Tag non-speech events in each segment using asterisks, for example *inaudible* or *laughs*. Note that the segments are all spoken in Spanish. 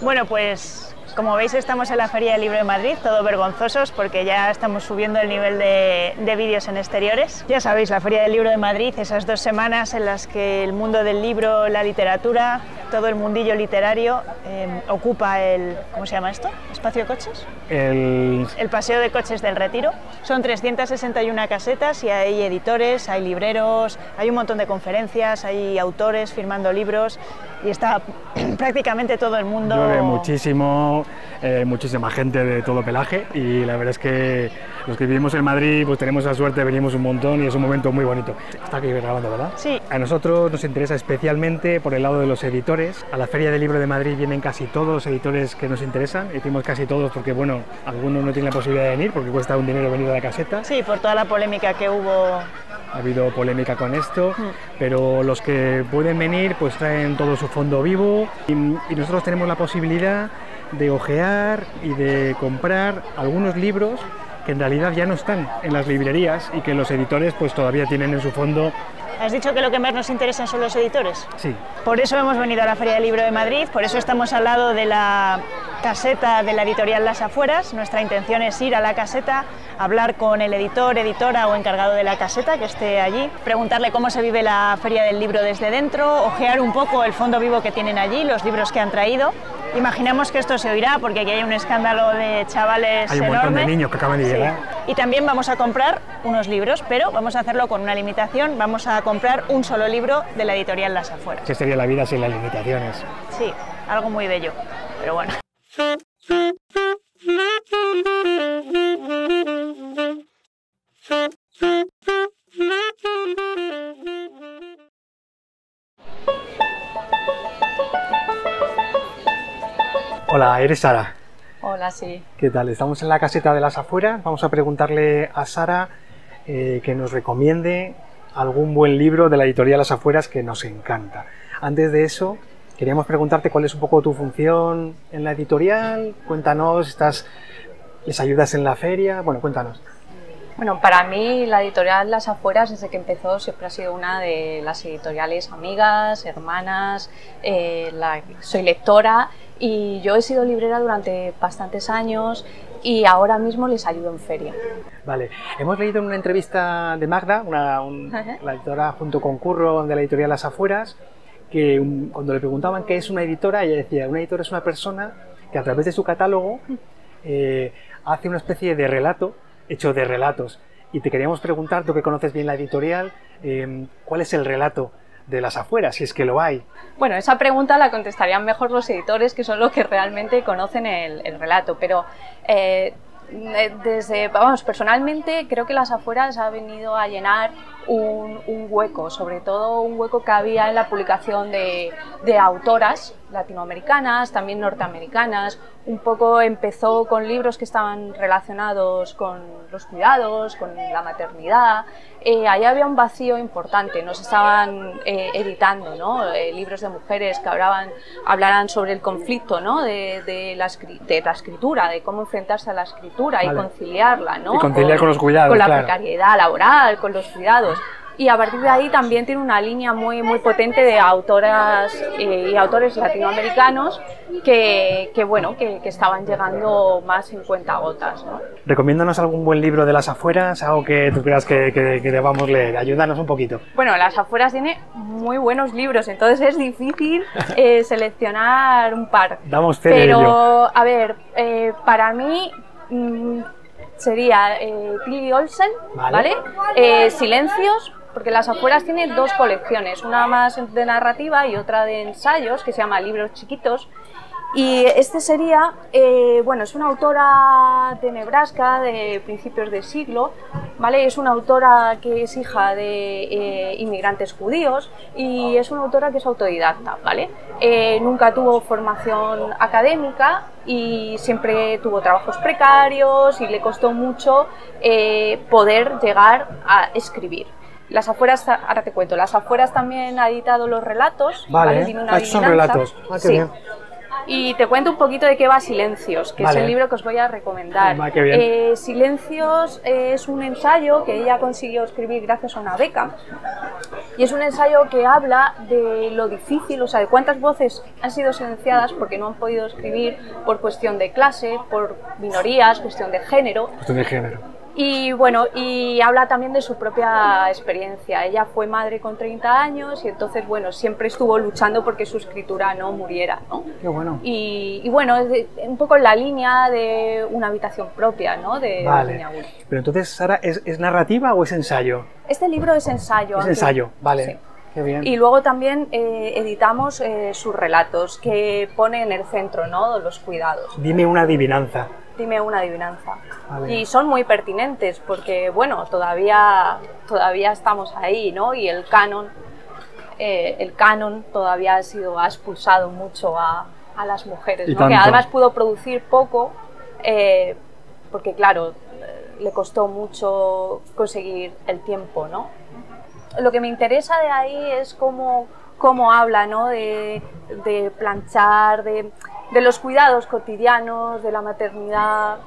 Bueno, pues como veis estamos en la Feria del Libro de Madrid, todo vergonzosos porque ya estamos subiendo el nivel de, vídeos en exteriores. Ya sabéis, la Feria del Libro de Madrid, esas dos semanas en las que el mundo del libro, la literatura, todo el mundillo literario eh, ocupa el, ¿cómo se llama esto? ¿Espacio de coches? El... el Paseo de Coches del Retiro. Son 361 casetas y hay editores, hay libreros, hay un montón de conferencias, hay autores firmando libros y está *clears throat* prácticamente todo el mundo... Llueve muchísimo, eh, muchísima gente de todo pelaje y la verdad es que los que vivimos en Madrid pues tenemos la suerte, venimos un montón y es un momento muy bonito. Está aquí grabando, ¿verdad? Sí. A nosotros nos interesa especialmente por el lado de los editores. A la Feria del Libro de Madrid vienen casi todos los editores que nos interesan. Decimos casi todos porque, bueno, algunos no tienen la posibilidad de venir porque cuesta un dinero venir a la caseta. Sí, por toda la polémica que hubo ha habido polémica con esto, mm. pero los que pueden venir pues traen todo su fondo vivo y, y, nosotros tenemos la posibilidad de ojear y de comprar algunos libros que en realidad ya no están en las librerías y que los editores pues todavía tienen en su fondo ¿Has dicho que lo que más nos interesa son los editores? Sí. Por eso hemos venido a la Feria del Libro de Madrid, por eso estamos al lado de la caseta de la editorial Las Afueras. Nuestra intención es ir a la caseta, hablar con el editor, editora o encargado de la caseta que esté allí, preguntarle cómo se vive la Feria del Libro desde dentro, ojear un poco el fondo vivo que tienen allí, los libros que han traído Imaginamos que esto se oirá porque aquí hay un escándalo de chavales Hay un montón de niños que acaban de llegar. Y también vamos a comprar unos libros, pero vamos a hacerlo con una limitación. Vamos a comprar un solo libro de la editorial Las Afueras. ¿Qué sería la vida sin las limitaciones? Sí, algo muy bello, pero bueno. Hola, eres Sara. Hola, sí. ¿Qué tal? Estamos en la caseta de las afueras. Vamos a preguntarle a Sara eh, que nos recomiende algún buen libro de la editorial Las Afueras que nos encanta. Antes de eso, queríamos preguntarte cuál es un poco tu función en la editorial. Cuéntanos, ¿estás, ¿les ayudas en la feria? Bueno, cuéntanos. Bueno, para mí la editorial Las Afueras desde que empezó siempre ha sido una de las editoriales amigas, hermanas, eh, soy lectora y yo he sido librera durante bastantes años y ahora mismo les ayudo en feria. Vale, hemos leído en una entrevista de Magda, una, la editora junto con Curro de la editorial Las Afueras, que cuando le preguntaban qué es una editora, ella decía, una editora es una persona que a través de su catálogo eh, hace una especie de relato hecho de relatos. Y te queríamos preguntar, tú que conoces bien la editorial, eh, ¿cuál es el relato de las afueras, si es que lo hay? Bueno, esa pregunta la contestarían mejor los editores, que son los que realmente conocen el, relato, pero eh, desde, vamos, personalmente creo que las afueras ha venido a llenar un, hueco, sobre todo un hueco que había en la publicación de, de autoras latinoamericanas, también norteamericanas. Un poco empezó con libros que estaban relacionados con los cuidados, con la maternidad. Eh, ahí había un vacío importante, nos estaban eh, editando ¿no? Eh, libros de mujeres que hablaban, hablaran sobre el conflicto ¿no? de, de, la, de, la, escritura, de cómo enfrentarse a la escritura y conciliarla. ¿no? Y conciliar con, los cuidados. Con la precariedad laboral, con los cuidados y a partir de ahí también tiene una línea muy, muy potente de autoras eh, y autores latinoamericanos que, que bueno, que, que, estaban llegando más en cuentagotas. ¿no? Recomiéndanos algún buen libro de las afueras, algo que tú creas que, debamos leer, ayúdanos un poquito. Bueno, las afueras tiene muy buenos libros, entonces es difícil eh, *laughs* seleccionar un par. Damos fe Pero, a ver, eh, para mí... Mm, sería eh, Tilly Olsen, ¿vale? Eh, Silencios, porque Las Afueras tiene dos colecciones, una más de narrativa y otra de ensayos, que se llama Libros Chiquitos. Y este sería, eh, bueno, es una autora de Nebraska de principios de siglo, ¿vale? Es una autora que es hija de eh, inmigrantes judíos y es una autora que es autodidacta, ¿vale? Eh, nunca tuvo formación académica y siempre tuvo trabajos precarios y le costó mucho poder llegar a escribir. Las afueras, ahora te cuento, las afueras también ha editado los relatos. Vale, ¿vale? Ah, son relatos. Ah, qué bien. Y te cuento un poquito de qué va Silencios, que es el libro que os voy a recomendar. Eh, Silencios es un ensayo que ella consiguió escribir gracias a una beca. Y es un ensayo que habla de lo difícil, o sea, de cuántas voces han sido silenciadas porque no han podido escribir por cuestión de clase, por minorías, cuestión de género. Cuestión de género y bueno, y habla también de su propia experiencia. Ella fue madre con 30 años y entonces, bueno, siempre estuvo luchando porque su escritura no muriera, ¿no? Qué bueno. Y, bueno, es un poco en la línea de una habitación propia, ¿no? De vale. Pero entonces, Sara, ¿es, narrativa o es ensayo? Este libro es ensayo. Es ensayo, vale. Bien. Y luego también eh, editamos eh, sus relatos que pone en el centro, ¿no? Los cuidados. Dime una adivinanza. Dime una adivinanza. Y son muy pertinentes porque, bueno, todavía, todavía estamos ahí, ¿no? Y el canon, eh, el canon todavía ha sido, ha expulsado mucho a, a las mujeres, ¿no? Que además pudo producir poco, eh, porque claro, le costó mucho conseguir el tiempo, ¿no? Lo que me interesa de ahí es cómo, cómo habla, ¿no? De, de planchar, de de los cuidados cotidianos, de la maternidad.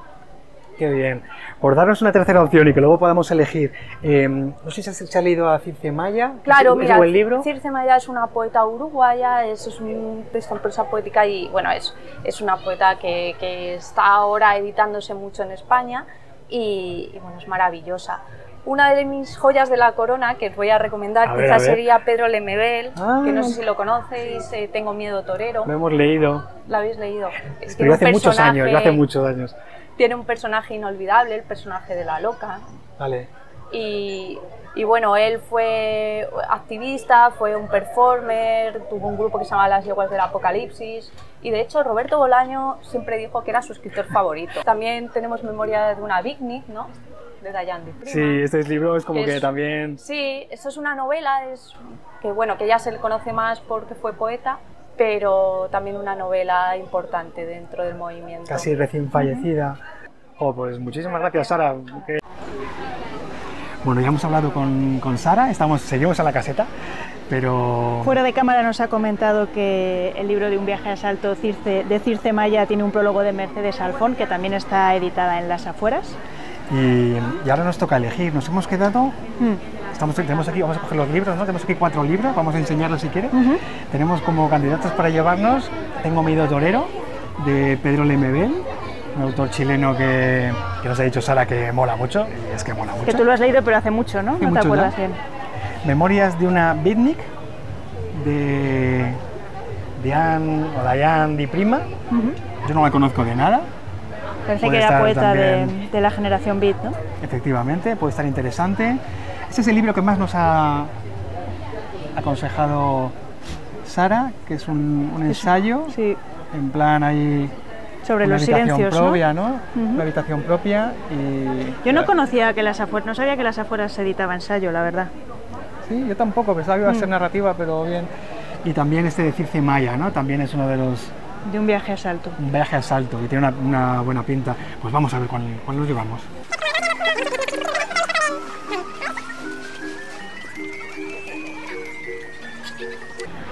Qué bien. Por darnos una tercera opción y que luego podamos elegir, em, no sé si se ha leído a Circe Maya. Claro, ¿Es, mira, buen libro? Circe Maya es una poeta uruguaya, es, un texto en prosa poética y bueno, es, es una poeta que, que, está ahora editándose mucho en España y, y bueno, es maravillosa. Una de mis joyas de la corona que os voy a recomendar quizás sería Pedro Lemebel, que no sé si lo conocéis, eh, Tengo miedo torero. Lo hemos leído. ¿Lo habéis leído? Pero hace muchos años, hace muchos años. Tiene un personaje inolvidable, el personaje de la loca. Vale. Y, y bueno, él fue activista, fue un performer, tuvo un grupo que se llama Las Yeguas del Apocalipsis y de hecho Roberto Bolaño siempre dijo que era su escritor favorito. También tenemos memoria de una Big ¿no? De Dayan Sí, este libro es como que también... Sí, esto es una novela, es que bueno, que ya se le conoce más porque fue poeta, pero también una novela importante dentro del movimiento. Casi recién fallecida. Oh, pues muchísimas gracias, Sara. Bueno, ya hemos hablado con, con Sara, estamos, seguimos a la caseta, pero... Fuera de cámara nos ha comentado que el libro de un viaje a salto Circe, de Circe Maya tiene un prólogo de Mercedes Alfón, que también está editada en las afueras. Y, ahora nos toca elegir. Nos hemos quedado. Hmm. Estamos, tenemos aquí, vamos a coger los libros, ¿no? Tenemos aquí cuatro libros, vamos a enseñarlos si quiere. Tenemos como candidatos para llevarnos Tengo Miedo Torero, de Pedro Lemebel, un autor chileno que, que, nos ha dicho Sara que mola mucho, y es que mola mucho. Que tú lo has leído, pero hace mucho, ¿no? no te acuerdas bien. Memorias de una Bitnik, de Diane o Diane Di Prima. Yo no la conozco de nada, Parece que era poeta de, la generación Beat, ¿no? Efectivamente, puede estar interesante. Ese es el libro que más nos ha aconsejado Sara, que es un, ensayo, sí. en plan ahí sobre los silencios, propia, ¿no? Una habitación propia y... Yo no conocía que las afueras, no sabía que las afueras se editaba ensayo, la verdad. Sí, yo tampoco, pensaba que iba a ser mm. narrativa, pero bien. Y también este de Circe Maya, ¿no? También es uno de los de un viaje a salto. Un viaje a salto, que tiene una, buena pinta. Pues vamos a ver cuál, cuál nos llevamos.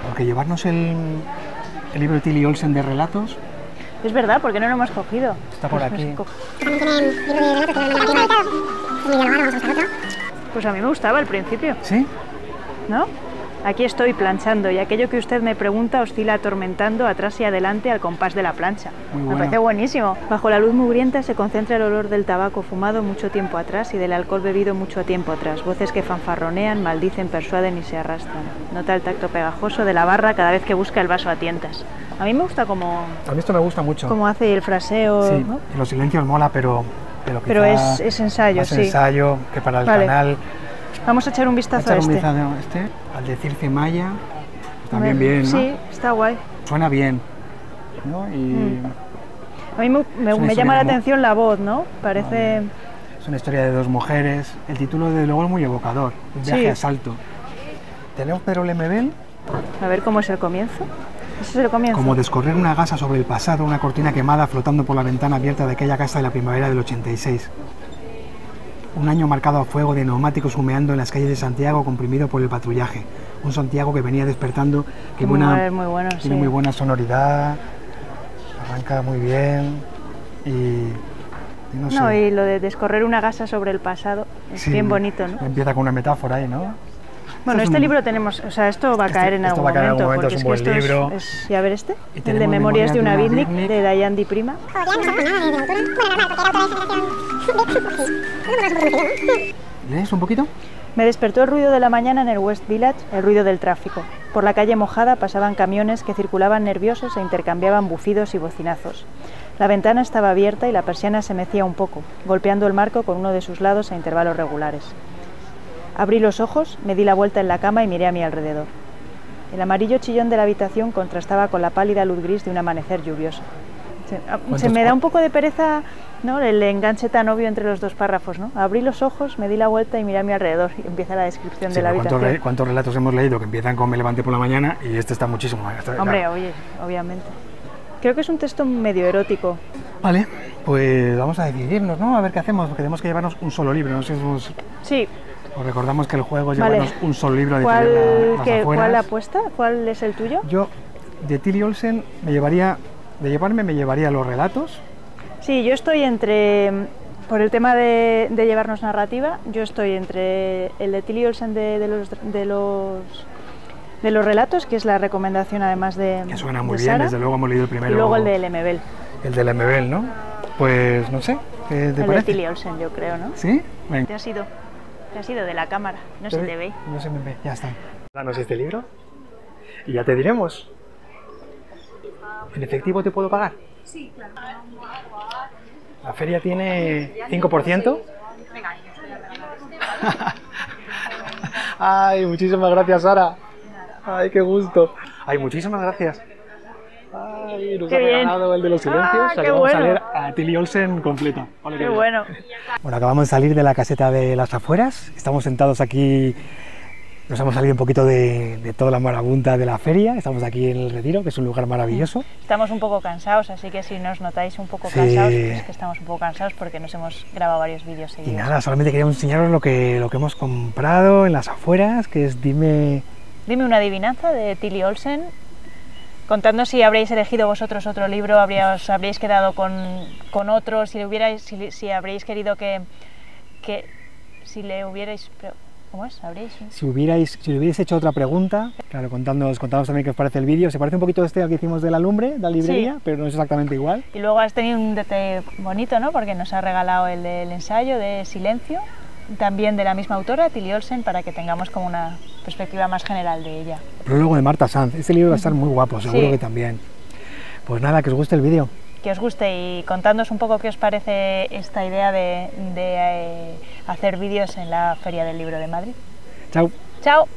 Porque llevarnos el, el libro de Tilly Olsen de relatos es verdad, porque no lo hemos cogido. Está por pues aquí. Pues a mí me gustaba al principio. ¿Sí? ¿No? Aquí estoy planchando y aquello que usted me pregunta oscila atormentando atrás y adelante al compás de la plancha. Me parece buenísimo. Bajo la luz mugrienta se concentra el olor del tabaco fumado mucho tiempo atrás y del alcohol bebido mucho tiempo atrás. Voces que fanfarronean, maldicen, persuaden y se arrastran. Nota el tacto pegajoso de la barra cada vez que busca el vaso a tientas. A mí me gusta como... A mí esto me gusta mucho. Como hace el fraseo. Sí, los silencios mola, pero... Pero, es, es, ensayo, sí. ensayo que para el canal Vamos a echar un vistazo a, este. este. Al de Circe Maya, también bien, ¿no? Sí, está guay. Suena bien, ¿no? Y... Mm. A mí me, llama la atención la voz, ¿no? Parece... Es una historia de dos mujeres. El título, de luego, es muy evocador. Un viaje a salto. Tenemos Pedro Lemebel. A ver cómo es el comienzo. Ese es el comienzo. Como descorrer una gasa sobre el pasado, una cortina quemada flotando por la ventana abierta de aquella casa de la primavera del 86. Un año marcado a fuego de neumáticos humeando en las calles de Santiago, comprimido por el patrullaje. Un Santiago que venía despertando, que buena, muy bueno, tiene muy buena sonoridad, arranca muy bien y, no, y lo de descorrer una gasa sobre el pasado es bien bonito, ¿no? Empieza con una metáfora ahí, ¿no? Bueno, este libro tenemos, o sea, esto va a caer en algún va a caer en momento, algún momento, porque es es un que buen esto libro. es, es- y a ver este, Y el de Memorias de una Beatnik. de Diane Di Prima. ¿Lees un poquito? Me despertó el ruido de la mañana en el West Village, el ruido del tráfico. Por la calle mojada pasaban camiones que circulaban nerviosos e intercambiaban bufidos y bocinazos. La ventana estaba abierta y la persiana se mecía un poco, golpeando el marco con uno de sus lados a intervalos regulares. Abrí los ojos, me di la vuelta en la cama y miré a mi alrededor. El amarillo chillón de la habitación contrastaba con la pálida luz gris de un amanecer lluvioso. Se, a- se ¿Cuántos me da un poco de pereza ¿no? el enganche tan obvio entre los dos párrafos. ¿no? Abrí los ojos, me di la vuelta y miré a mi alrededor y empieza la descripción Sí, de la ¿cuántos, habitación. re- cuántos relatos hemos leído que empiezan con me levanté por la mañana y este está muchísimo más? Hombre, claro. oye, obviamente. Creo que es un texto medio erótico. Vale, pues vamos a decidirnos, ¿no? A ver qué hacemos, porque tenemos que llevarnos un solo libro. No sé si os, Sí, os recordamos que el juego es Vale. un solo libro de ¿cuál, Editorial Las qué- Afueras. ¿cuál apuesta? ¿Cuál es el tuyo? Yo, de Tilly Olsen, me llevaría, de llevarme, me llevaría los relatos. Sí, yo estoy entre, por el tema de, de llevarnos narrativa, yo estoy entre el de Tilly Olsen de, de los, de, los, de los relatos, que es la recomendación además de Que suena de muy bien, Sara, desde luego hemos leído el primero. y luego el de Lemebel, El del MBL, ¿no? Pues no sé, ¿qué te el de? Tilly Olsen yo creo, ¿no? ¿Sí? Venga. Te has ido, te has ido de la cámara, no se te ve. No se me ve, ya está. Danos este libro y ya te diremos. ¿En efectivo te puedo pagar? Sí, claro. La feria tiene 5%. *laughs* Ay, muchísimas gracias, Sara. Ay, qué gusto. Ay, muchísimas gracias. Ay, nos Qué ha bien. regalado el de los silencios. Ah, o sea qué que vamos a bueno. leer a Tilly Olsen completa. Vale, Qué bueno. Bueno, acabamos de salir de la caseta de las afueras. Estamos sentados aquí. Nos hemos salido un poquito de, de toda la marabunta de la feria. Estamos aquí en el Retiro, que es un lugar maravilloso. Estamos un poco cansados, así que si nos notáis un poco Sí. cansados, pues es que estamos un poco cansados porque nos hemos grabado varios vídeos Y seguidos. nada, solamente queríamos enseñaros lo que, lo que hemos comprado en las afueras, que es dime. Dime una adivinanza de Tilly Olsen. Contando si habréis elegido vosotros otro libro, habría- os habréis quedado con, con otro, si, le hubierais, si, si habréis querido que, que. Si le hubierais. ¿Cómo es? ¿Habréis? Si hubierais, si le hubierais hecho otra pregunta, claro, contándonos, contándonos también qué os parece el vídeo. Se parece un poquito a este al que hicimos de la lumbre, de la librería, Sí. pero no es exactamente igual. Y luego has tenido un detalle bonito, ¿no? Porque nos ha regalado el del ensayo de Silencio, también de la misma autora, Tilly Olsen, para que tengamos como una perspectiva más general de ella. Prólogo de Marta Sanz. Este libro va a estar muy guapo, seguro Sí. que también. Pues nada, que os guste el vídeo. que os guste y contadnos un poco qué os parece esta idea de, de, eh, hacer vídeos en la Feria del Libro de Madrid. Chao. ¡Chao!